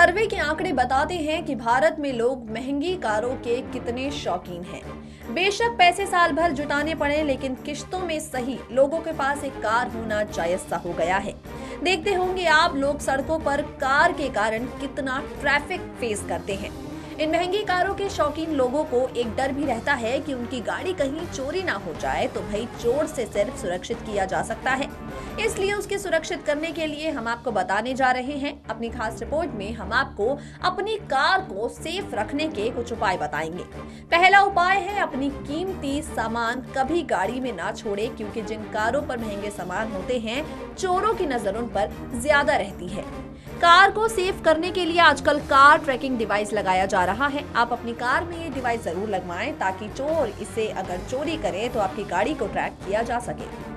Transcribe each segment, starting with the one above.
सर्वे के आंकड़े बताते हैं कि भारत में लोग महँगी कारों के कितने शौकीन हैं। बेशक पैसे साल भर जुटाने पड़े, लेकिन किश्तों में सही लोगों के पास एक कार होना सा हो गया है। देखते होंगे आप लोग सड़कों पर कार के कारण कितना ट्रैफ़िक फेस करते हैं। इन महँगी कारों के शौकीन लोगों को एक डर भी रहता है कि उनकी गाड़ी कहीं चोरी ना हो जाए तो भाई चोर से सिर्फ़ सुरक्षित किया जा सकता है। इसलिए उसके सुरक्षित करने के लिए हम आपको बताने जा रहे हैं। अपनी खास रिपोर्ट में हम आपको अपनी कार को सेफ़ रखने के कुछ उपाय बताएँगे। पहला उपाय है अपनी कीमती सामान कभी गाड़ी में ना छोड़े, क्योंकि जिन कारों पर महँगे सामान होते हैं, चोरों की नज़र उन पर ज़्यादा रहती है। कार को सेफ़ करने के लिए आजकल कार ट्रैकिंग डिवाइस लगाया जा रहा है। आप अपनी कार में ये डिवाइस ज़रूर लगवाएँ ताकि चोर इसे अगर चोरी करे तो आपकी गाड़ी को ट्रैक किया जा सके।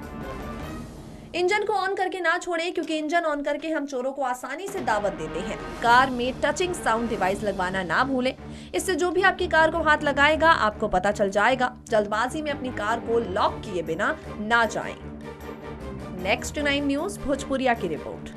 इंजन को ऑन करके ना छोड़े क्योंकि इंजन ऑन करके हम चोरों को आसानी से दावत देते हैं। कार में टचिंग साउंड डिवाइस लगवाना ना भूलें। इससे जो भी आपकी कार को हाथ लगाएगा, आपको पता चल जाएगा। जल्दबाजी में अपनी कार को लॉक किए बिना ना जाएँ। नेक्स्ट नाइन न्यूज़ भोजपुरिया की रिपोर्ट